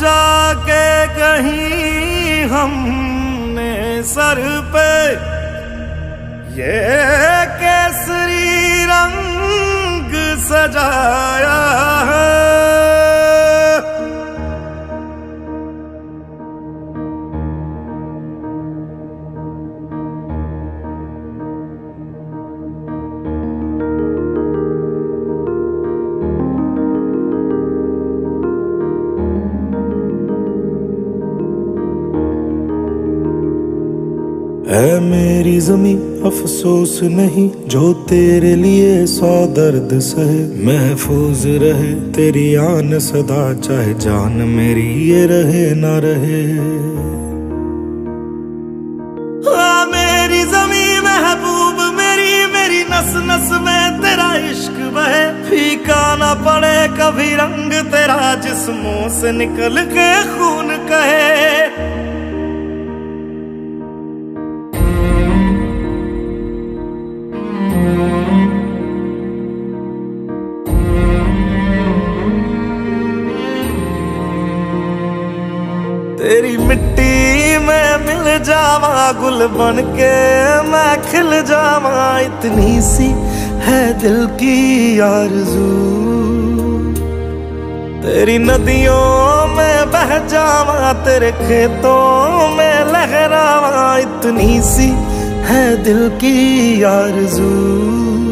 जाके कहीं हमने सर पे ये केसरी रंग सजाया है मेरी जमी अफसोस नहीं, जो तेरे लिए सौ दर्द सहे। महफूज रहे, तेरी आन सदा, चाहे जान मेरी ये रहे ना रहे। नस नस में तेरा इश्क बहे। फीका ना पड़े, कभी रंग तेरा जिस्मों से निकल के खून कहे। तेरी मिट्टी में मिल जावा गुल बन के, मैं खिल जावा। इतनी सी है दिल की आरज़ू। तेरी नदियों में बह जावा, तेरे खेतों में लहरावा। इतनी सी है दिल की आरज़ू।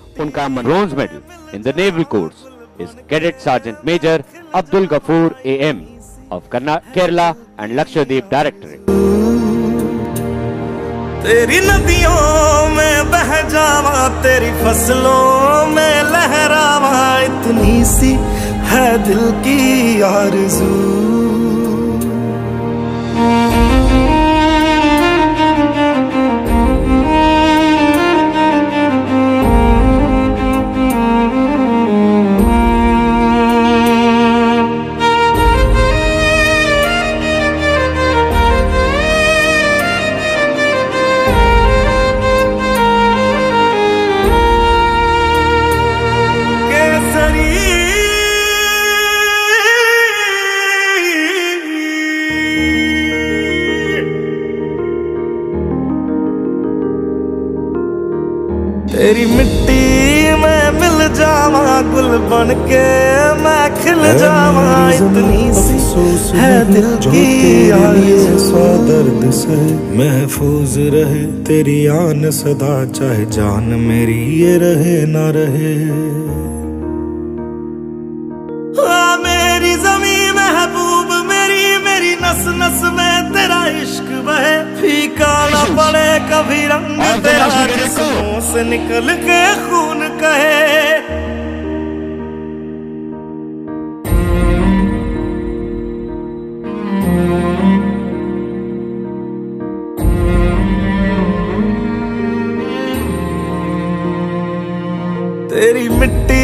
उनका bronze medal in the naval course is cadet sergeant major Abdul Gafoor A M of Kerala and Lakshadweep directorate तेरी नदियों में बह जावा तेरी फ़सलों में लहरावा इतनी सी है दिल की आरज़ू। तेरी मिट्टी में मिल जावा गुल बन के मैं खिल जावा। इतनी सी है दिल की सा दर्द से महफूज रहे। तेरी आन सदा चाहे जान मेरी ये रहे ना रहे। नस नस में तेरा इश्क बहे फीका ना पड़े कभी रंग तेरा जिस्मों से निकल के खून कहे। तेरी मिट्टी